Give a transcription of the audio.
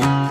Bye.